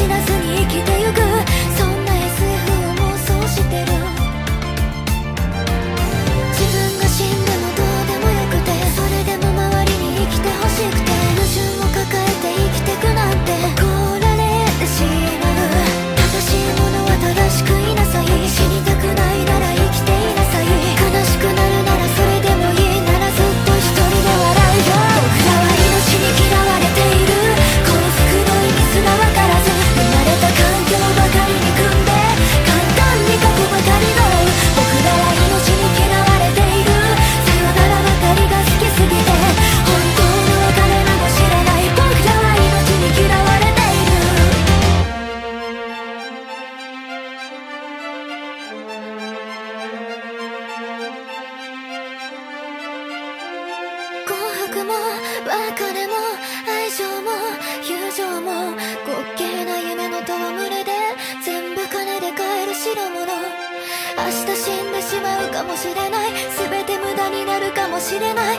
知らずに生きてゆくも別れも愛情も友情も滑稽な夢の戯れで全部金で買える代物。明日死んでしまうかもしれない。全て無駄になるかもしれない。